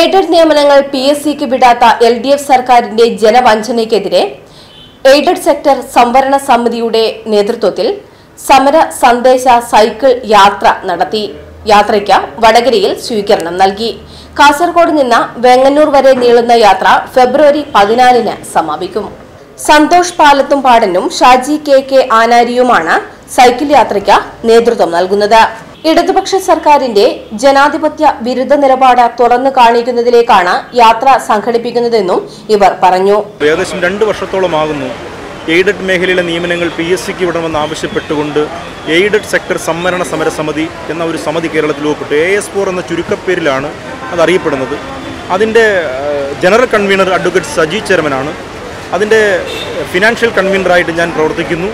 Aided നിയമനങ്ങൾ P S സിക്ക് വിടാത്ത L D F സർക്കാരിന്റെ ജനവഞ്ചനയ്ക്കെതിരെ എയ്ഡഡ് സെക്ടർ സംവരണ സമിതിയുടെ നേതൃത്വത്തിൽ സമര സന്ദേശ സൈക്കിൾ യാത്ര നടത്തി. യാത്രയ്ക്ക് വടകരയിൽ സ്വീകരണം നൽകി. കാസർഗോഡ് നിന്ന് വെങ്ങന്നൂർ വരെ നീളുന്ന യാത്ര ഫെബ്രുവരി പതിനാലിന് സമാപിക്കും. സന്തോഷ് പാലത്തും പാടനും ഷാജി കെ കെ ആനാരിയുമാണ് സൈക്കിൾ യാത്രയ്ക്ക് നേതൃത്വം നൽകുന്നത്. ഇടതുപക്ഷ സർക്കാരിന്റെ ജനാധിപത്യ വിരുദ്ധ നിലപാട് തുറന്നു കാണിക്കുന്നതിലേക്കാണ് യാത്ര സംഘടിപ്പിക്കുന്നതെന്നും ഇവർ പറഞ്ഞു. ഏകദേശം രണ്ട് വർഷത്തോളമാകുന്നു. എയ്ഡഡ് മേഖലയിലെ നിയമനങ്ങൾ പി എസ് സിക്ക് വിടണമെന്ന് ആവശ്യപ്പെട്ടുകൊണ്ട് എയ്ഡഡ് സെക്ടർ സംവരണ സമരസമിതി എന്ന ഒരു സമിതി കേരളത്തിൽ രൂപപ്പെട്ടു എ എസ് ഫോർ എന്ന ചുരുക്കപ്പേരിലാണ് അത് അറിയപ്പെടുന്നത്. അതിന്റെ ജനറൽ കൺവീനർ അഡ്വക്കേറ്റ് സജി ചെയർമനാണ്. അതിന്റെ ഫിനാൻഷ്യൽ കൺവീനറായിട്ട് ഞാൻ പ്രവർത്തിക്കുന്നു.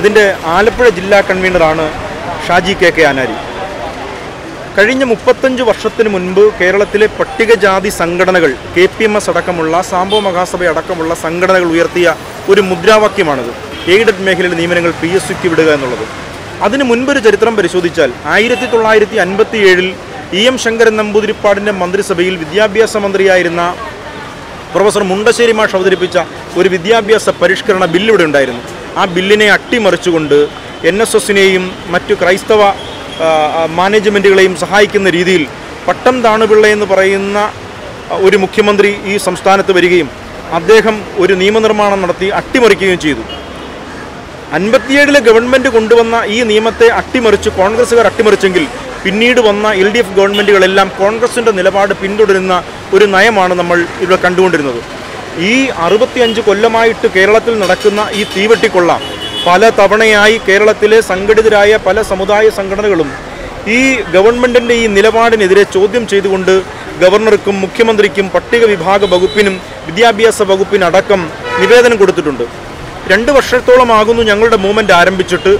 അതിന്റെ ആലപ്പുഴ ജില്ലാ കൺവീനറാണ് ഷാജി കെ കെ ആനാരി കഴിഞ്ഞ മുപ്പത്തഞ്ച് വർഷത്തിന് മുൻപ് കേരളത്തിലെ പട്ടികജാതി സംഘടനകൾ കെ പി എം എസ് അടക്കമുള്ള സാമ്പോ മഹാസഭ അടക്കമുള്ള സംഘടനകൾ ഉയർത്തിയ ഒരു മുദ്രാവാക്യമാണിത്. എയ്ഡഡ് മേഖലയിലെ നിയമനങ്ങൾ പി എസ് സിക്ക് വിടുക എന്നുള്ളത്. അതിന് മുൻപൊരു ചരിത്രം പരിശോധിച്ചാൽ ആയിരത്തി തൊള്ളായിരത്തി അൻപത്തി ഏഴിൽ ഇ എം ശങ്കരൻ നമ്പൂതിരിപ്പാടിന്റെ മന്ത്രിസഭയിൽ വിദ്യാഭ്യാസ മന്ത്രിയായിരുന്ന പ്രൊഫസർ മുണ്ടശ്ശേരി മാഷ് അവതരിപ്പിച്ച ഒരു വിദ്യാഭ്യാസ പരിഷ്കരണ ബില്ല് ഇവിടെ ഉണ്ടായിരുന്നു. ആ ബില്ലിനെ അട്ടിമറിച്ചുകൊണ്ട് എൻ എസ് എസിനെയും മറ്റു ക്രൈസ്തവ മാനേജ്മെന്റുകളെയും സഹായിക്കുന്ന രീതിയിൽ പട്ടം താണുപിള്ള എന്ന് പറയുന്ന ഒരു മുഖ്യമന്ത്രി ഈ സംസ്ഥാനത്ത് വരികയും അദ്ദേഹം ഒരു നിയമനിർമ്മാണം നടത്തി അട്ടിമറിക്കുകയും ചെയ്തു. അൻപത്തിയേഴിലെ ഗവൺമെന്റ് കൊണ്ടുവന്ന ഈ നിയമത്തെ അട്ടിമറിച്ച് കോൺഗ്രസ്സുകാർ അട്ടിമറിച്ചെങ്കിൽ പിന്നീട് വന്ന എൽ ഡി എഫ് ഗവൺമെന്റുകളെല്ലാം കോൺഗ്രസിന്റെ നിലപാട് പിന്തുടരുന്ന ഒരു നയമാണ് നമ്മൾ ഇവിടെ കണ്ടുകൊണ്ടിരുന്നത്. ഈ അറുപത്തിയഞ്ച് കൊല്ലമായിട്ട് കേരളത്തിൽ നടക്കുന്ന ഈ തീവെട്ടിക്കൊള്ള പല തവണയായി കേരളത്തിലെ സംഘടിതരായ പല സമുദായ സംഘടനകളും ഈ ഗവൺമെന്റിന്റെ ഈ നിലപാടിനെതിരെ ചോദ്യം ചെയ്തുകൊണ്ട് ഗവർണർക്കും മുഖ്യമന്ത്രിക്കും പട്ടിക വിഭാഗ വകുപ്പിനും വിദ്യാഭ്യാസ വകുപ്പിനടക്കം നിവേദനം കൊടുത്തിട്ടുണ്ട്. രണ്ട് വർഷത്തോളമാകുന്നു ഞങ്ങളുടെ മൂവ്മെന്റ് ആരംഭിച്ചിട്ട്.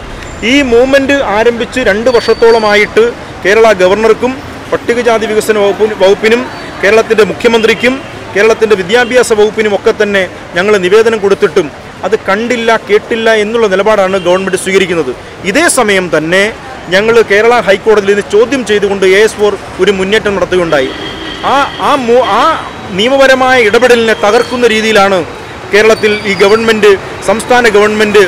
ഈ മൂവ്മെന്റ് ആരംഭിച്ച് രണ്ട് വർഷത്തോളമായിട്ട് കേരള ഗവർണർക്കും പട്ടികജാതി വികസന വകുപ്പിനും കേരളത്തിന്റെ മുഖ്യമന്ത്രിക്കും കേരളത്തിന്റെ വിദ്യാഭ്യാസ വകുപ്പിനും ഒക്കെ തന്നെ ഞങ്ങൾ നിവേദനം കൊടുത്തിട്ടും അത് കണ്ടില്ല കേട്ടില്ല എന്നുള്ള നിലപാടാണ് ഗവൺമെന്റ് സ്വീകരിക്കുന്നത്. ഇതേ സമയം തന്നെ ഞങ്ങൾ കേരള ഹൈക്കോടതിയിൽ നിന്ന് ചോദ്യം ചെയ്തുകൊണ്ട് എ എസ് ഫോർ ഒരു മുന്നേറ്റം നടത്തുകയുണ്ടായി. ആ ആ ആ നിയമപരമായ ഇടപെടലിനെ തകർക്കുന്ന രീതിയിലാണ് കേരളത്തിൽ ഈ ഗവൺമെന്റ് സംസ്ഥാന ഗവൺമെന്റ്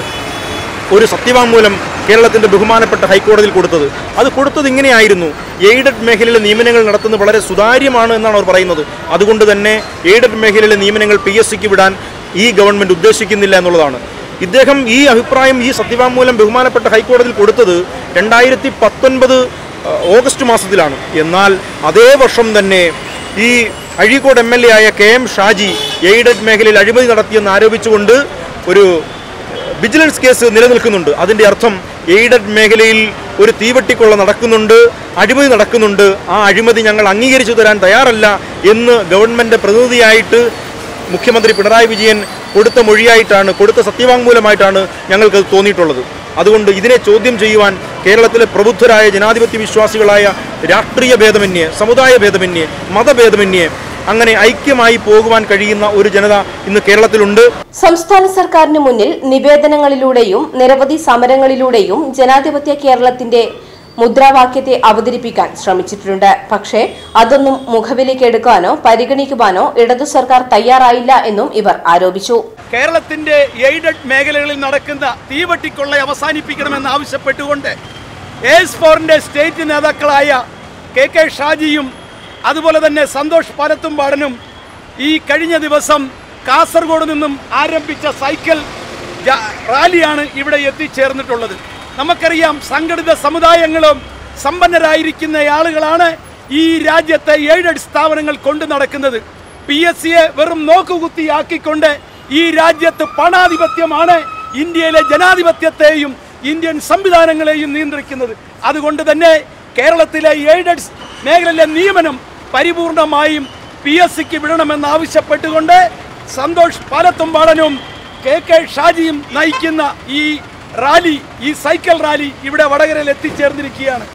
ഒരു സത്യവാങ്മൂലം കേരളത്തിന്റെ ബഹുമാനപ്പെട്ട ഹൈക്കോടതിയിൽ കൊടുത്തത്. അത് കൊടുത്തത് ഇങ്ങനെയായിരുന്നു. എയ്ഡഡ് മേഖലയിലെ നിയമനങ്ങൾ നടത്തുന്നത് വളരെ സുതാര്യമാണ് എന്നാണ് അവർ പറയുന്നത്. അതുകൊണ്ട് തന്നെ എയ്ഡഡ് മേഖലയിലെ നിയമനങ്ങൾ പി എസ് സിക്ക് വിടാൻ ഈ ഗവൺമെന്റ് ഉദ്ദേശിക്കുന്നില്ല എന്നുള്ളതാണ്. ഇദ്ദേഹം ഈ അഭിപ്രായം ഈ സത്യവാങ്മൂലം ബഹുമാനപ്പെട്ട ഹൈക്കോടതിയിൽ കൊടുത്തത് രണ്ടായിരത്തി പത്തൊൻപത് ഓഗസ്റ്റ് മാസത്തിലാണ്. എന്നാൽ അതേ വർഷം തന്നെ ഈ അഴീക്കോട് എം എൽ എ ആയ കെ എം ഷാജി എയ്ഡഡ് മേഖലയിൽ അഴിമതി നടത്തിയെന്ന് ആരോപിച്ചുകൊണ്ട് ഒരു വിജിലൻസ് കേസ് നിലനിൽക്കുന്നുണ്ട്. അതിന്റെ അർത്ഥം എയ്ഡഡ് മേഖലയിൽ ഒരു തീവെട്ടിക്കൊള്ള നടക്കുന്നുണ്ട് അഴിമതി നടക്കുന്നുണ്ട്. ആ അഴിമതി ഞങ്ങൾ അംഗീകരിച്ചു തരാൻ തയ്യാറല്ല എന്ന് ഗവൺമെന്റ് പ്രതിനിധിയായിട്ട് മുഖ്യമന്ത്രി പിണറായി വിജയൻ കൊടുത്ത മൊഴിയായിട്ടാണ് കൊടുത്ത സത്യവാങ്മൂലമായിട്ടാണ് ഞങ്ങൾക്ക് തോന്നിയിട്ടുള്ളത്. അതുകൊണ്ട് ഇതിനെ ചോദ്യം ചെയ്യുവാൻ കേരളത്തിലെ പ്രബുദ്ധരായ ജനാധിപത്യ വിശ്വാസികളായ രാഷ്ട്രീയ ഭേദമന്യേ സമുദായ ഭേദമന്യേ മതഭേദമന്യേ അങ്ങനെ ഐക്യമായി പോകുവാൻ കഴിയുന്ന ഒരു ജനത ഇന്ന് കേരളത്തിലുണ്ട്. സംസ്ഥാന സർക്കാരിന് മുന്നിൽ നിവേദനങ്ങളിലൂടെയും നിരവധി സമരങ്ങളിലൂടെയും ജനാധിപത്യ കേരളത്തിന്റെ മുദ്രാവാക്യത്തെ അവതരിപ്പിക്കാൻ ശ്രമിച്ചിട്ടുണ്ട്. പക്ഷേ അതൊന്നും മുഖവിലേക്ക് എടുക്കാനോ പരിഗണിക്കുവാനോ ഇടതു സർക്കാർ തയ്യാറായില്ല എന്നും ഇവർ ആരോപിച്ചു. കേരളത്തിന്റെ എയ്ഡഡ് മേഖലകളിൽ നടക്കുന്ന തീവട്ടിക്കൊള്ള അവസാനിപ്പിക്കണമെന്ന് ആവശ്യപ്പെട്ടുകൊണ്ട് എസ് ഫോറിന്റെ സ്റ്റേറ്റ് നേതാക്കളായ കെ കെ ഷാജിയും അതുപോലെ തന്നെ സന്തോഷ് പരത്തുംപാടനും ഈ കഴിഞ്ഞ ദിവസം കാസർഗോഡ് നിന്നും ആരംഭിച്ച സൈക്കിൾ റാലിയാണ് ഇവിടെ എത്തിച്ചേർന്നിട്ടുള്ളത്. നമുക്കറിയാം സംഘടിത സമുദായങ്ങളും സമ്പന്നരായിരിക്കുന്ന ആളുകളാണ് ഈ രാജ്യത്തെ ഏഴടി സ്ഥാപനങ്ങൾ കൊണ്ടു നടക്കുന്നത്. പി എസ് സിയെ വെറും നോക്കുകുത്തിയാക്കിക്കൊണ്ട് ഈ രാജ്യത്ത് പണാധിപത്യമാണ് ഇന്ത്യയിലെ ജനാധിപത്യത്തെയും ഇന്ത്യൻ സംവിധാനങ്ങളെയും നിയന്ത്രിക്കുന്നത്. അതുകൊണ്ട് തന്നെ കേരളത്തിലെ എയ്ഡഡ് മേഖലയിലെ നിയമനം പരിപൂർണമായും പി എസ് സിക്ക് വിടണമെന്ന് ആവശ്യപ്പെട്ടുകൊണ്ട് സന്തോഷ് പാലത്തുംപാടനും കെ കെ ഷാജിയും നയിക്കുന്ന ഈ റാലി ഈ സൈക്കിൾ റാലി ഇവിടെ വടകരയിൽ എത്തിച്ചേർന്നിരിക്കുകയാണ്.